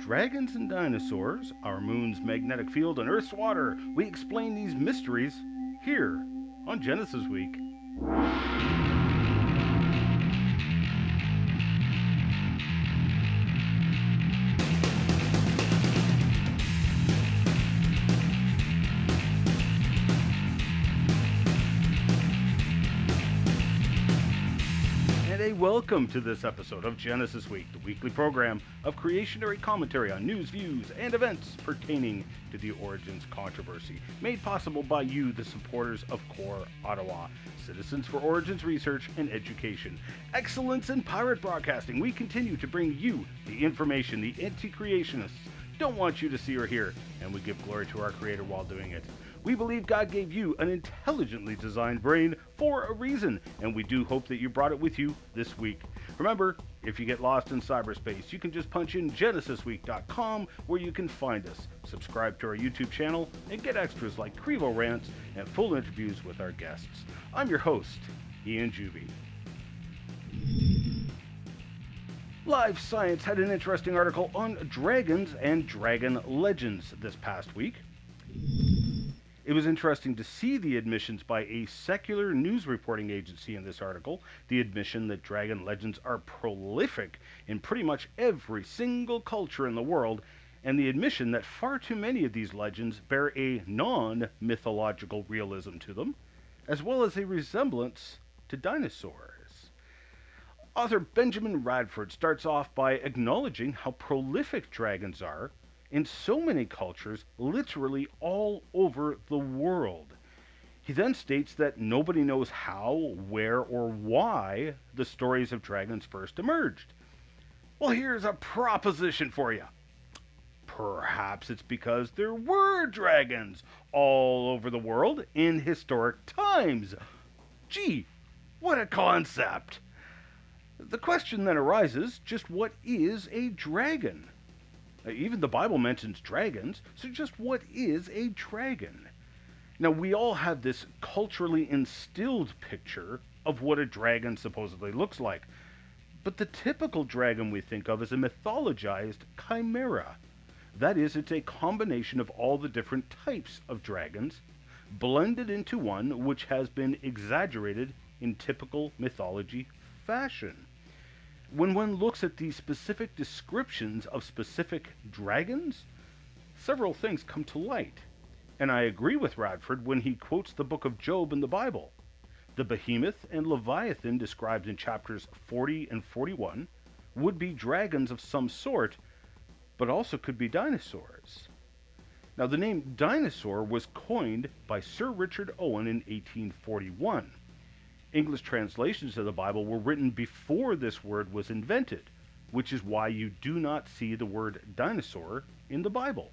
Dragons and dinosaurs, our moon's magnetic field, and Earth's water. We explain these mysteries here on Genesis Week. Welcome to this episode of Genesis Week, the weekly program of creationary commentary on news, views, and events pertaining to the Origins controversy, made possible by you, the supporters of Core Ottawa, Citizens for Origins Research and Education. Excellence in pirate broadcasting, we continue to bring you the information the anti creationists don't want you to see or hear, and we give glory to our Creator while doing it. We believe God gave you an intelligently designed brain for a reason, and we do hope that you brought it with you this week. Remember, if you get lost in cyberspace, you can just punch in genesisweek.com where you can find us. Subscribe to our YouTube channel and get extras like Crevo rants and full interviews with our guests. I'm your host, Ian Juby. Live Science had an interesting article on dragons and dragon legends this past week. It was interesting to see the admissions by a secular news reporting agency in this article, the admission that dragon legends are prolific in pretty much every single culture in the world, and the admission that far too many of these legends bear a non mythological realism to them, as well as a resemblance to dinosaurs. Author Benjamin Radford starts off by acknowledging how prolific dragons are in so many cultures, literally all over the world. He then states that nobody knows how, where, or why the stories of dragons first emerged. Well, here's a proposition for you. Perhaps it's because there were dragons all over the world in historic times. Gee, what a concept! The question then arises just what is a dragon? Uh, Even the Bible mentions dragons, so just what is a dragon? Now, we all have this culturally instilled picture of what a dragon supposedly looks like, but the typical dragon we think of is a mythologized chimera. That is, it's a combination of all the different types of dragons blended into one which has been exaggerated in typical mythology fashion when one looks at the specific descriptions of specific dragons, several things come to light. And I agree with Radford when he quotes the book of Job in the Bible. The behemoth and leviathan described in chapters 40 and 41 would be dragons of some sort, but also could be dinosaurs. Now, the name dinosaur was coined by Sir Richard Owen in 1841. English translations of the Bible were written before this word was invented, which is why you do not see the word dinosaur in the Bible.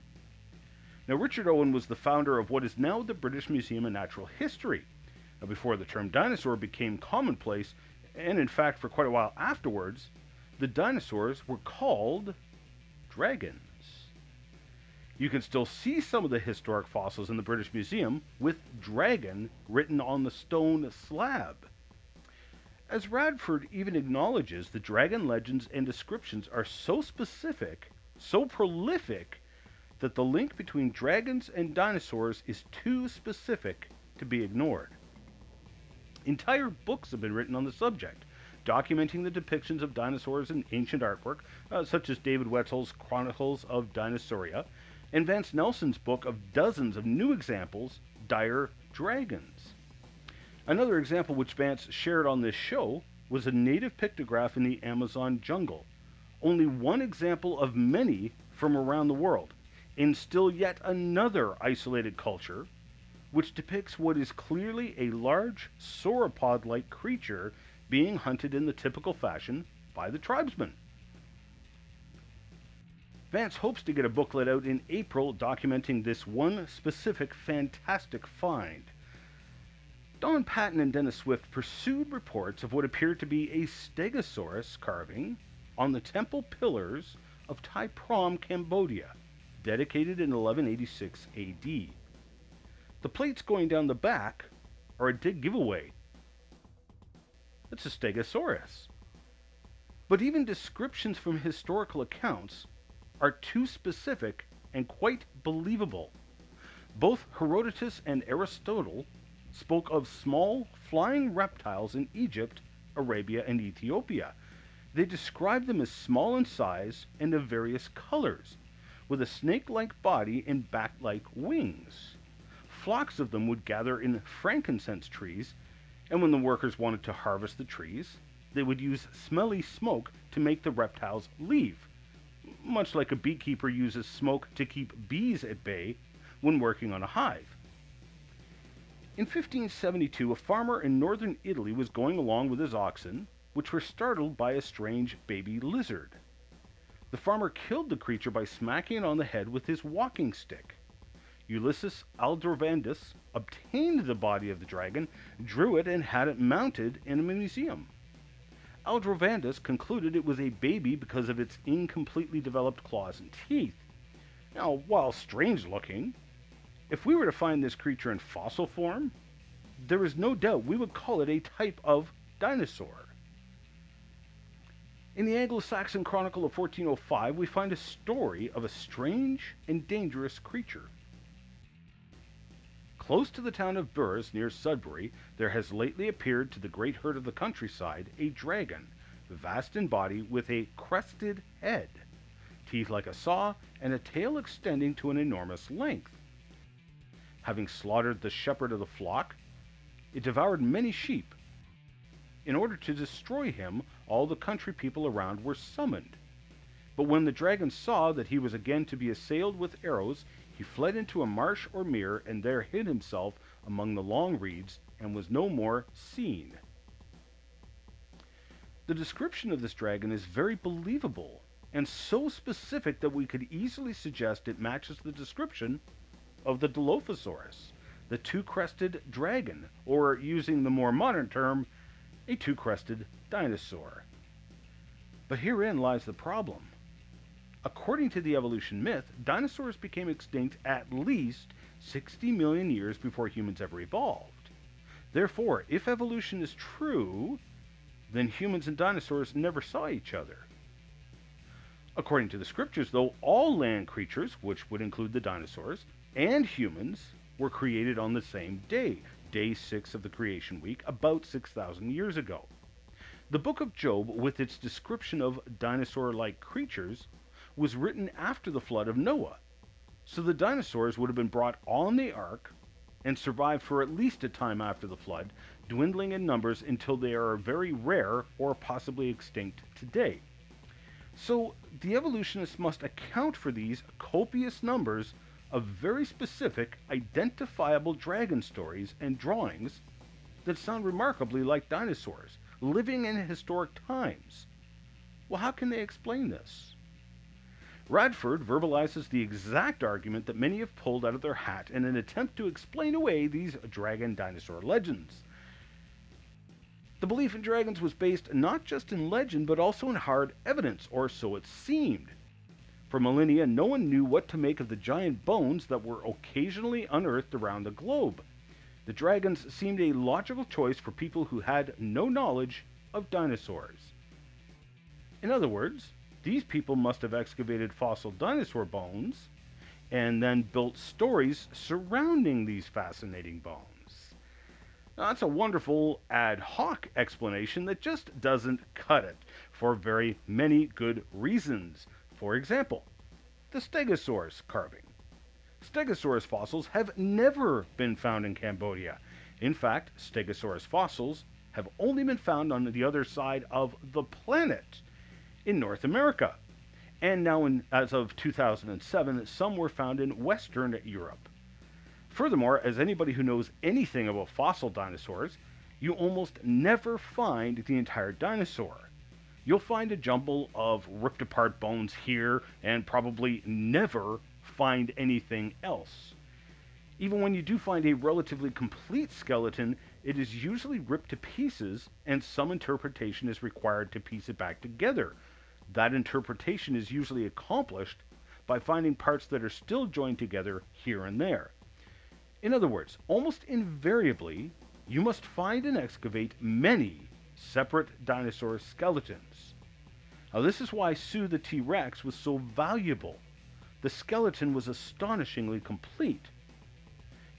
Now, Richard Owen was the founder of what is now the British Museum of Natural History. Now, before the term dinosaur became commonplace, and in fact for quite a while afterwards, the dinosaurs were called dragons. You can still see some of the historic fossils in the British Museum with dragon written on the stone slab. As Radford even acknowledges, the dragon legends and descriptions are so specific, so prolific, that the link between dragons and dinosaurs is too specific to be ignored. Entire books have been written on the subject, documenting the depictions of dinosaurs in ancient artwork, uh, such as David Woetzel's Chronicles of Dinosauria and Vance Nelson's book of dozens of new examples, Dire Dragons. Another example which Vance shared on this show was a native pictograph in the Amazon jungle. Only one example of many from around the world, in still yet another isolated culture, which depicts what is clearly a large sauropod like creature being hunted in the typical fashion by the tribesmen. Vance hopes to get a booklet out in April documenting this one specific fantastic find. Don Patton and Dennis Swift pursued reports of what appeared to be a stegosaurus carving on the temple pillars of Ta Prohm, Cambodia, dedicated in 1186 AD. The plates going down the back are a dead giveaway. It's a Stegosaurus. But even descriptions from historical accounts are too specific and quite believable. Both Herodotus and Aristotle spoke of small flying reptiles in Egypt, Arabia, and Ethiopia. They described them as small in size and of various colors, with a snake like body and bat like wings. Flocks of them would gather in frankincense trees, and when the workers wanted to harvest the trees, they would use smelly smoke to make the reptiles leave, much like a beekeeper uses smoke to keep bees at bay when working on a hive. In 1572, a farmer in northern Italy was going along with his oxen, which were startled by a strange baby lizard. The farmer killed the creature by smacking it on the head with his walking stick. Ulysses Aldrovandus obtained the body of the dragon, drew it, and had it mounted in a museum. Aldrovandus concluded it was a baby because of its incompletely developed claws and teeth. Now, while strange looking, if we were to find this creature in fossil form, there is no doubt we would call it a type of dinosaur. In the Anglo Saxon Chronicle of 1405, we find a story of a strange and dangerous creature. Close to the town of Bures, near Sudbury, there has lately appeared to the great herd of the countryside a dragon, vast in body, with a crested head, teeth like a saw, and a tail extending to an enormous length. Having slaughtered the shepherd of the flock, it devoured many sheep. In order to destroy him, all the country people around were summoned. But when the dragon saw that he was again to be assailed with arrows, he fled into a marsh or mere, and there hid himself among the long reeds, and was no more seen. The description of this dragon is very believable, and so specific that we could easily suggest it matches the description of the Dilophosaurus, the two crested dragon, or using the more modern term, a two crested dinosaur. But herein lies the problem. According to the evolution myth, dinosaurs became extinct at least 60 million years before humans ever evolved. Therefore, if evolution is true, then humans and dinosaurs never saw each other. According to the scriptures, though, all land creatures, which would include the dinosaurs, and humans were created on the same day, day six of the creation week, about 6,000 years ago. The book of Job, with its description of dinosaur like creatures, was written after the flood of Noah. So the dinosaurs would have been brought on the ark and survived for at least a time after the flood, dwindling in numbers until they are very rare or possibly extinct today. So the evolutionists must account for these copious numbers of very specific, identifiable dragon stories and drawings that sound remarkably like dinosaurs, living in historic times. Well, how can they explain this? Radford verbalizes the exact argument that many have pulled out of their hat in an attempt to explain away these dragon dinosaur legends. The belief in dragons was based not just in legend, but also in hard evidence, or so it seemed. For millennia, no one knew what to make of the giant bones that were occasionally unearthed around the globe. The dragons seemed a logical choice for people who had no knowledge of dinosaurs. In other words, these people must have excavated fossil dinosaur bones and then built stories surrounding these fascinating bones. Now, that's a wonderful ad hoc explanation that just doesn't cut it for very many good reasons. For example, the Stegosaurus carving. Stegosaurus fossils have never been found in Cambodia. In fact, Stegosaurus fossils have only been found on the other side of the planet in North America. And now, in, as of 2007, some were found in Western Europe. Furthermore, as anybody who knows anything about fossil dinosaurs, you almost never find the entire dinosaur you'll find a jumble of ripped apart bones here and probably never find anything else. Even when you do find a relatively complete skeleton, it is usually ripped to pieces, and some interpretation is required to piece it back together. That interpretation is usually accomplished by finding parts that are still joined together here and there. In other words, almost invariably, you must find and excavate many separate dinosaur skeletons. Now, this is why Sue the T Rex was so valuable. The skeleton was astonishingly complete.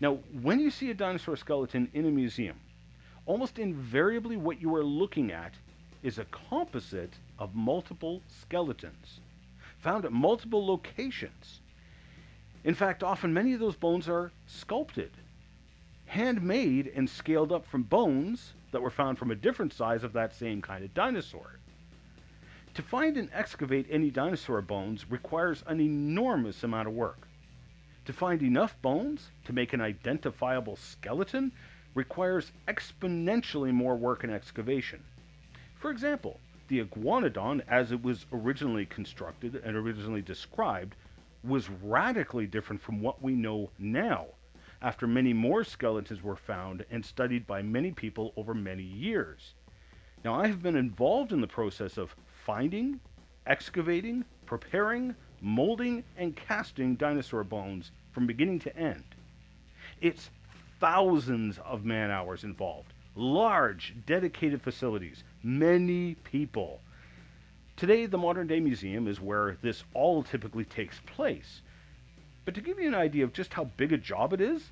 Now, when you see a dinosaur skeleton in a museum, almost invariably what you are looking at is a composite of multiple skeletons found at multiple locations. In fact, often many of those bones are sculpted, handmade, and scaled up from bones that were found from a different size of that same kind of dinosaur. To find and excavate any dinosaur bones requires an enormous amount of work. To find enough bones to make an identifiable skeleton requires exponentially more work and excavation. For example, the iguanodon, as it was originally constructed and originally described, was radically different from what we know now, after many more skeletons were found and studied by many people over many years. Now, I have been involved in the process of finding, excavating, preparing, molding, and casting dinosaur bones from beginning to end. It's thousands of man hours involved, large, dedicated facilities, many people. Today, the Modern Day Museum is where this all typically takes place. But to give you an idea of just how big a job it is,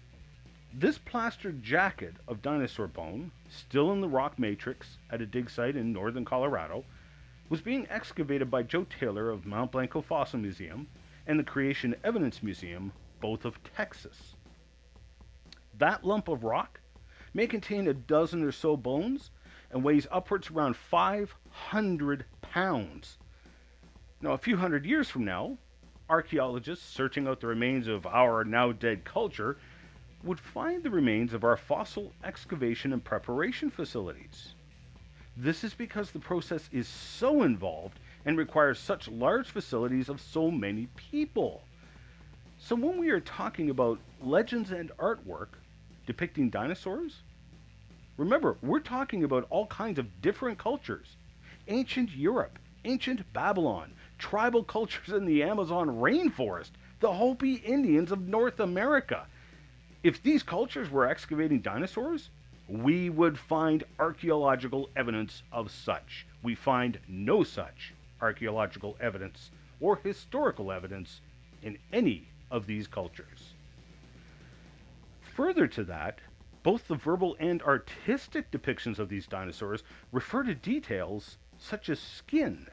this plastered jacket of dinosaur bone, still in the rock matrix at a dig site in northern Colorado, was being excavated by Joe Taylor of Mount Blanco Fossil Museum and the Creation Evidence Museum, both of Texas. That lump of rock may contain a dozen or so bones and weighs upwards around 500 pounds. Now, a few hundred years from now, archaeologists searching out the remains of our now dead culture would find the remains of our fossil excavation and preparation facilities. This is because the process is so involved and requires such large facilities of so many people. So, when we are talking about legends and artwork depicting dinosaurs, remember, we're talking about all kinds of different cultures ancient Europe, ancient Babylon, tribal cultures in the Amazon rainforest, the Hopi Indians of North America. If these cultures were excavating dinosaurs, we would find archaeological evidence of such. We find no such archaeological evidence or historical evidence in any of these cultures. Further to that, both the verbal and artistic depictions of these dinosaurs refer to details such as skin.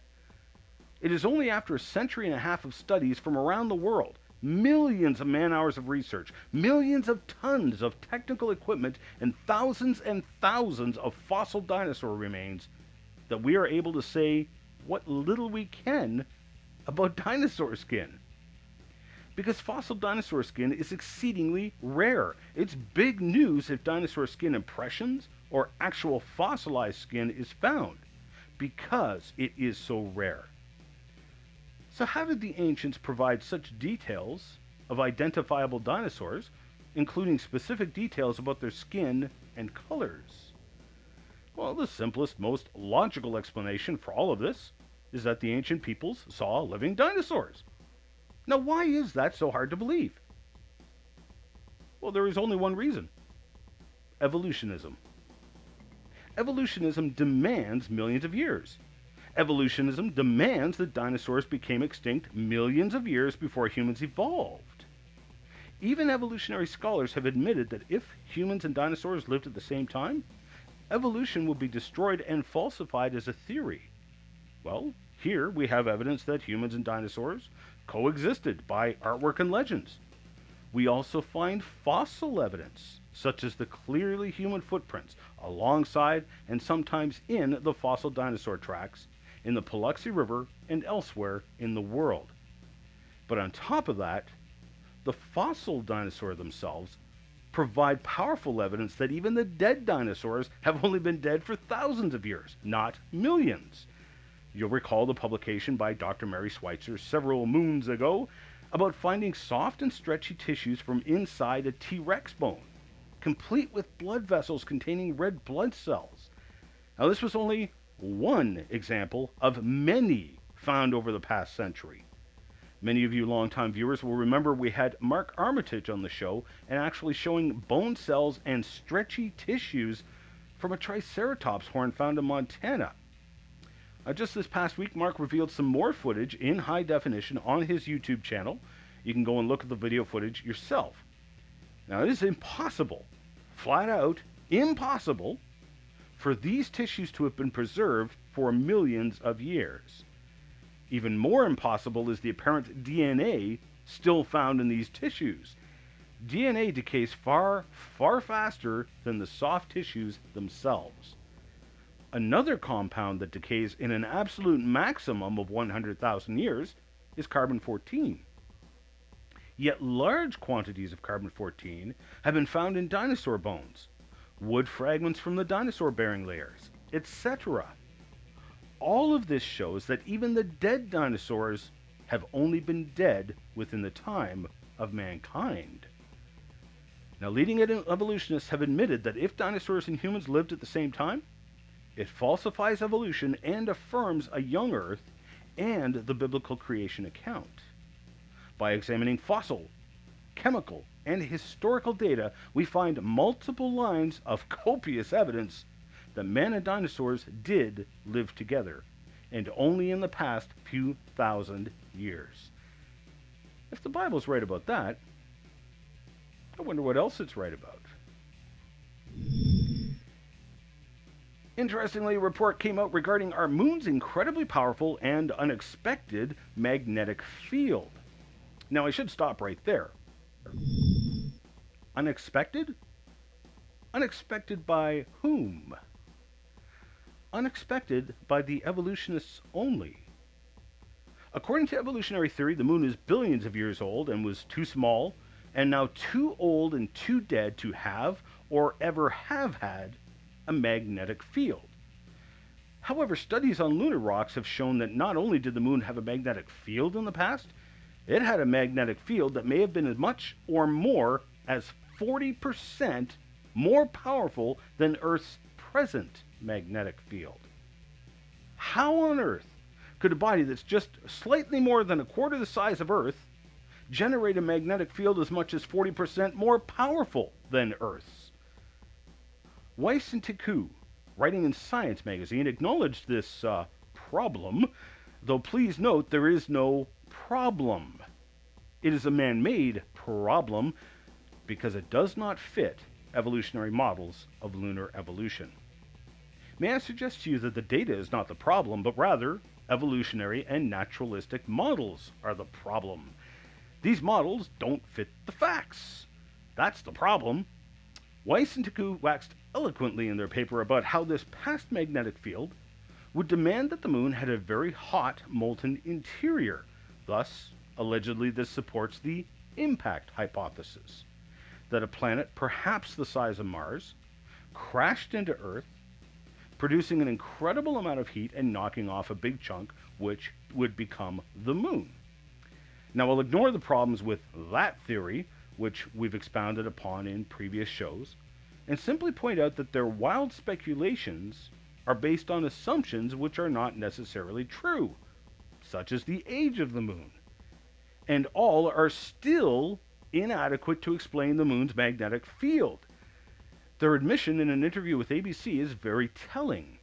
It is only after a century and a half of studies from around the world millions of man hours of research, millions of tons of technical equipment, and thousands and thousands of fossil dinosaur remains that we are able to say what little we can about dinosaur skin. Because fossil dinosaur skin is exceedingly rare. It's big news if dinosaur skin impressions or actual fossilized skin is found, because it is so rare. So, how did the ancients provide such details of identifiable dinosaurs, including specific details about their skin and colors? Well, the simplest, most logical explanation for all of this is that the ancient peoples saw living dinosaurs. Now, why is that so hard to believe? Well, there is only one reason evolutionism. Evolutionism demands millions of years. Evolutionism demands that dinosaurs became extinct millions of years before humans evolved. Even evolutionary scholars have admitted that if humans and dinosaurs lived at the same time, evolution would be destroyed and falsified as a theory. Well, here we have evidence that humans and dinosaurs coexisted by artwork and legends. We also find fossil evidence, such as the clearly human footprints alongside and sometimes in the fossil dinosaur tracks in the Paluxy River and elsewhere in the world. But on top of that, the fossil dinosaurs themselves provide powerful evidence that even the dead dinosaurs have only been dead for thousands of years, not millions. You'll recall the publication by Dr. Mary Schweitzer several moons ago about finding soft and stretchy tissues from inside a T Rex bone, complete with blood vessels containing red blood cells. Now, this was only one example of many found over the past century. Many of you longtime viewers will remember we had Mark Armitage on the show and actually showing bone cells and stretchy tissues from a Triceratops horn found in Montana. Uh, just this past week, Mark revealed some more footage in high definition on his YouTube channel. You can go and look at the video footage yourself. Now, it is impossible, flat out impossible, for these tissues to have been preserved for millions of years. Even more impossible is the apparent DNA still found in these tissues. DNA decays far, far faster than the soft tissues themselves. Another compound that decays in an absolute maximum of 100,000 years is carbon 14. Yet large quantities of carbon 14 have been found in dinosaur bones, wood fragments from the dinosaur bearing layers, etc. All of this shows that even the dead dinosaurs have only been dead within the time of mankind. Now, leading evolutionists have admitted that if dinosaurs and humans lived at the same time, it falsifies evolution and affirms a young Earth and the biblical creation account. By examining fossil, chemical, and historical data, we find multiple lines of copious evidence that man and dinosaurs did live together, and only in the past few thousand years. If the Bible's right about that, I wonder what else it's right about. Interestingly, a report came out regarding our moon's incredibly powerful and unexpected magnetic field. Now, I should stop right there. Unexpected? Unexpected by whom? Unexpected by the evolutionists only. According to evolutionary theory, the moon is billions of years old and was too small, and now too old and too dead to have or ever have had a magnetic field. However, studies on lunar rocks have shown that not only did the moon have a magnetic field in the past, it had a magnetic field that may have been as much or more as 40% more powerful than Earth's present magnetic field. How on earth could a body that's just slightly more than a quarter the size of Earth generate a magnetic field as much as 40% more powerful than Earth's? Weiss and Tikoo, writing in Science magazine, acknowledged this uh, problem, though please note there is no problem. It is a man made problem because it does not fit evolutionary models of lunar evolution. May I suggest to you that the data is not the problem, but rather evolutionary and naturalistic models are the problem. These models don't fit the facts. That's the problem. Weiss and Tikoo waxed eloquently in their paper about how this past magnetic field would demand that the moon had a very hot molten interior. Thus, allegedly, this supports the impact hypothesis that a planet, perhaps the size of Mars, crashed into Earth, producing an incredible amount of heat and knocking off a big chunk, which would become the moon. Now, I'll ignore the problems with that theory, which we've expounded upon in previous shows, and simply point out that their wild speculations are based on assumptions which are not necessarily true, such as the age of the moon. And all are still inadequate to explain the moon's magnetic field. Their admission in an interview with ABC is very telling.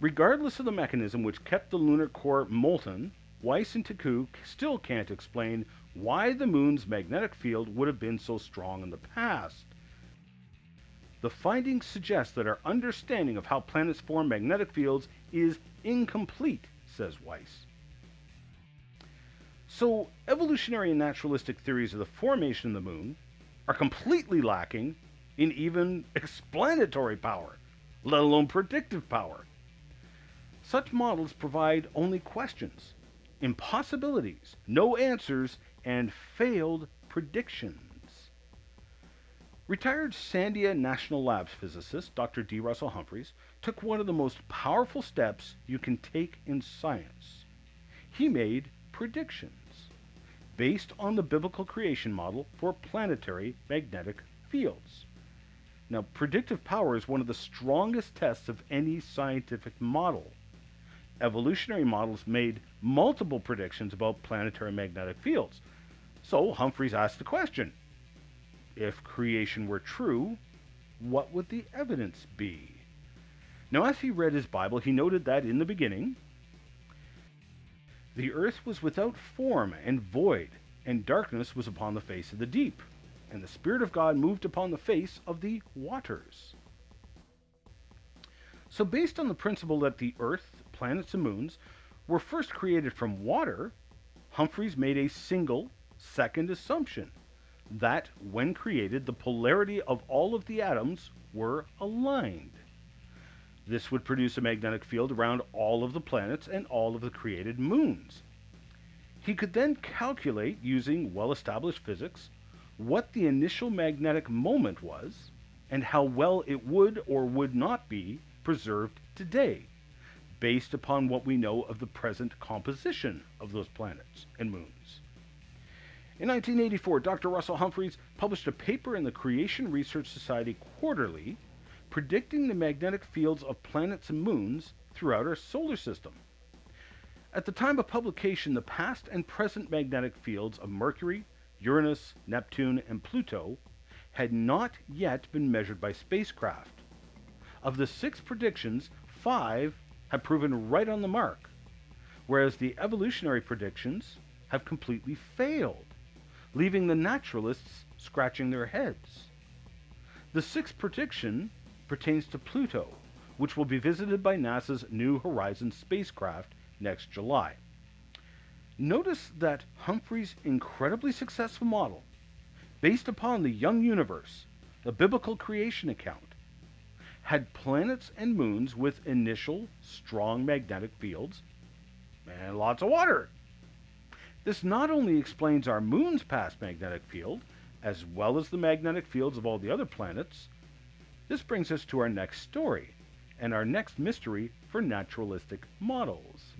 Regardless of the mechanism which kept the lunar core molten, Weiss and Tikoo still can't explain why the moon's magnetic field would have been so strong in the past. The findings suggest that our understanding of how planets form magnetic fields is incomplete, says Weiss. So, evolutionary and naturalistic theories of the formation of the moon are completely lacking in even explanatory power, let alone predictive power. Such models provide only questions, impossibilities, no answers, and failed predictions. Retired Sandia National Labs physicist Dr. D. Russell Humphreys took one of the most powerful steps you can take in science. He made predictions based on the biblical creation model for planetary magnetic fields. Now, predictive power is one of the strongest tests of any scientific model. Evolutionary models made multiple predictions about planetary magnetic fields. So Humphreys asked the question if creation were true, what would the evidence be? Now, as he read his Bible, he noted that in the beginning, the earth was without form and void, and darkness was upon the face of the deep, and the Spirit of God moved upon the face of the waters. So, based on the principle that the earth, planets, and moons were first created from water, Humphreys made a single, second assumption that, when created, the polarity of all of the atoms were aligned. This would produce a magnetic field around all of the planets and all of the created moons. He could then calculate, using well established physics, what the initial magnetic moment was and how well it would or would not be preserved today, based upon what we know of the present composition of those planets and moons. In 1984, Dr. Russell Humphreys published a paper in the Creation Research Society Quarterly predicting the magnetic fields of planets and moons throughout our solar system. At the time of publication, the past and present magnetic fields of Mercury, Uranus, Neptune, and Pluto had not yet been measured by spacecraft. Of the six predictions, five have proven right on the mark, whereas the evolutionary predictions have completely failed, leaving the naturalists scratching their heads. The sixth prediction pertains to Pluto, which will be visited by NASA's New Horizons spacecraft next July. Notice that Humphrey's incredibly successful model, based upon the young universe, the biblical creation account, had planets and moons with initial strong magnetic fields and lots of water. This not only explains our moon's past magnetic field, as well as the magnetic fields of all the other planets, this brings us to our next story and our next mystery for naturalistic models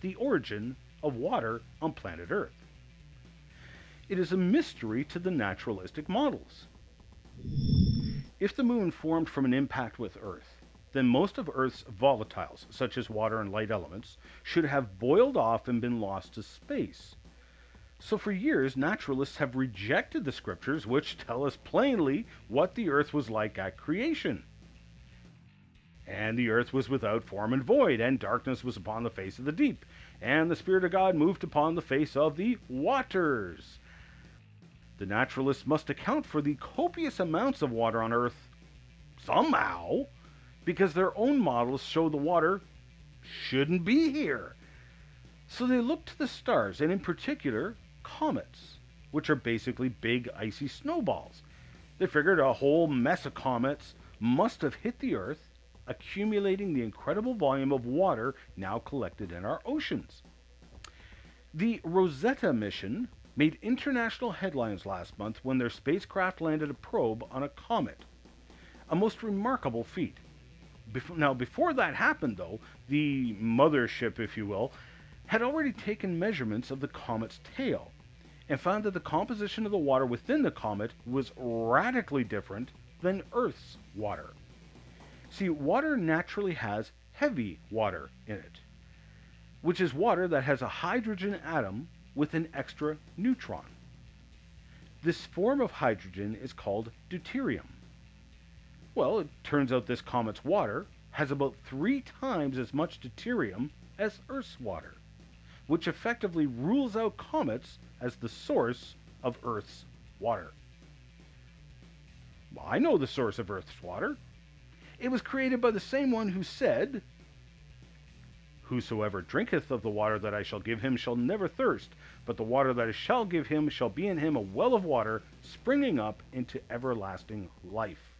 the origin of water on planet Earth. It is a mystery to the naturalistic models. If the moon formed from an impact with Earth, then most of Earth's volatiles, such as water and light elements, should have boiled off and been lost to space. So for years, naturalists have rejected the scriptures which tell us plainly what the earth was like at creation. And the earth was without form and void, and darkness was upon the face of the deep, and the Spirit of God moved upon the face of the waters. The naturalists must account for the copious amounts of water on Earth somehow, because their own models show the water shouldn't be here. So they look to the stars, and in particular, comets, which are basically big icy snowballs. They figured a whole mess of comets must have hit the Earth, accumulating the incredible volume of water now collected in our oceans. The Rosetta mission made international headlines last month when their spacecraft landed a probe on a comet. A most remarkable feat. Bef- now, before that happened, though, the mothership, if you will, had already taken measurements of the comet's tail and found that the composition of the water within the comet was radically different than Earth's water. See, water naturally has heavy water in it, which is water that has a hydrogen atom with an extra neutron. This form of hydrogen is called deuterium. Well, it turns out this comet's water has about three times as much deuterium as Earth's water, which effectively rules out comets as the source of Earth's water. Well, I know the source of Earth's water. It was created by the same one who said, Whosoever drinketh of the water that I shall give him shall never thirst, but the water that I shall give him shall be in him a well of water springing up into everlasting life.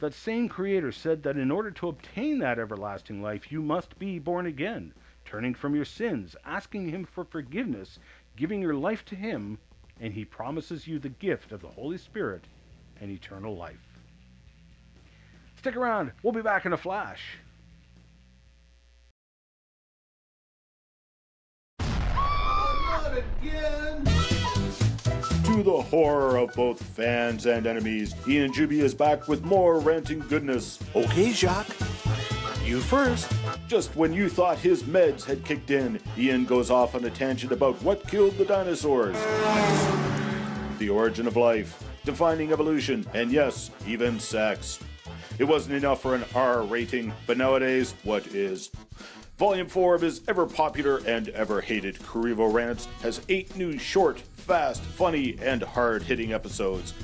That same Creator said that in order to obtain that everlasting life, you must be born again, turning from your sins, asking Him for forgiveness, giving your life to Him, and He promises you the gift of the Holy Spirit and eternal life. Stick around, we'll be back in a flash. To the horror of both fans and enemies, Ian Juby is back with more ranting goodness. Okay, Jacques. You first. Just when you thought his meds had kicked in, Ian goes off on a tangent about what killed the dinosaurs. The origin of life, defining evolution, and yes, even sex. It wasn't enough for an R rating, but nowadays, what is? Volume 4 of his ever popular and ever hated Crevo Rants has eight new short, fast, funny, and hard hitting episodes.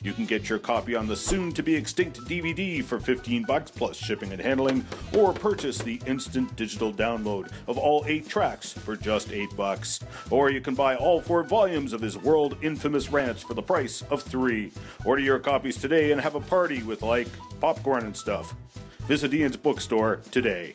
You can get your copy on the soon to be extinct DVD for 15 bucks plus shipping and handling, or purchase the instant digital download of all 8 tracks for just 8 bucks. Or you can buy all 4 volumes of his world infamous rants for the price of 3. Order your copies today and have a party with like popcorn and stuff. Visit Ian's bookstore today.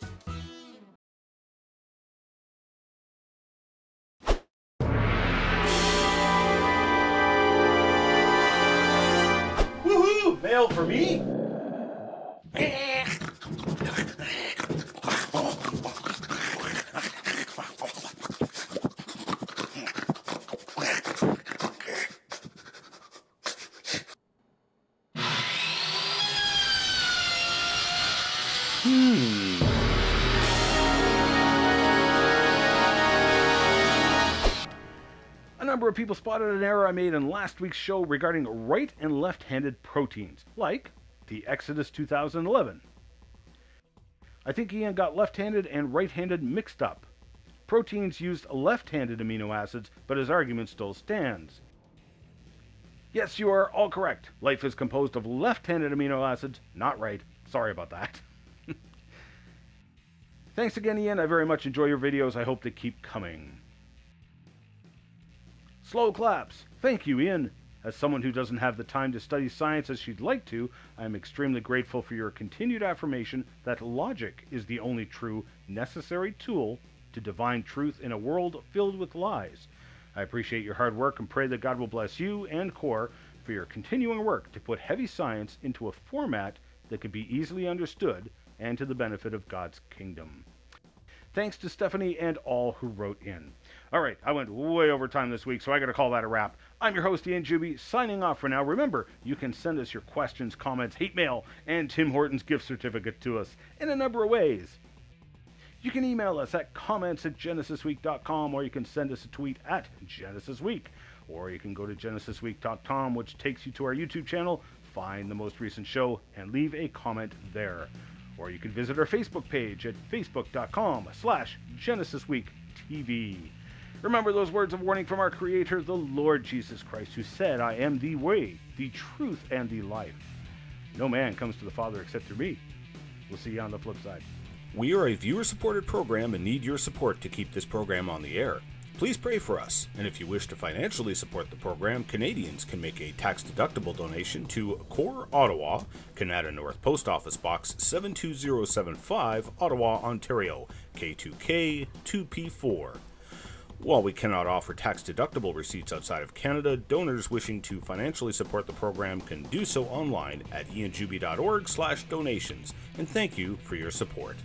Hmm. A number of people spotted an error I made in last week's show regarding right and left handed proteins, like the Exodus 2011. I think Ian got left handed and right handed mixed up. Proteins used left handed amino acids, but his argument still stands. Yes, you are all correct. Life is composed of left handed amino acids, not right. Sorry about that. Thanks again, Ian. I very much enjoy your videos. I hope they keep coming. Slow claps. Thank you, Ian. As someone who doesn't have the time to study science as she'd like to, I am extremely grateful for your continued affirmation that logic is the only true, necessary tool to divine truth in a world filled with lies. I appreciate your hard work and pray that God will bless you and CORE for your continuing work to put heavy science into a format that can be easily understood and to the benefit of God's kingdom. Thanks to Stephanie and all who wrote in. All right, I went way over time this week, so I got to call that a wrap. I'm your host, Ian Juby, signing off for now. Remember, you can send us your questions, comments, hate mail, and Tim Hortons gift certificate to us in a number of ways. You can email us at comments at genesisweek.com, or you can send us a tweet at genesisweek. Or you can go to genesisweek.com, which takes you to our YouTube channel, find the most recent show, and leave a comment there. Or you can visit our Facebook page at facebook.com slash genesisweektv. Remember those words of warning from our Creator, the Lord Jesus Christ, who said, I am the way, the truth, and the life. No man comes to the Father except through me. We'll see you on the flip side. We are a viewer supported program and need your support to keep this program on the air. Please pray for us, and if you wish to financially support the program, Canadians can make a tax deductible donation to Core Ottawa, Canada North Post Office Box 72075, Ottawa, Ontario, K2K 2P4. While we cannot offer tax deductible receipts outside of Canada, donors wishing to financially support the program can do so online at ianjuby.org/donations. And thank you for your support.